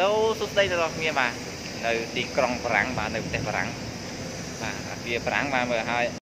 ឡូសួស្តីដល់គ្នាបាទនៅទីក្រុងបារាំងបាទនៅប្រទេសបារាំងបាទអាគារបារាំងបាទមើលឲ្យ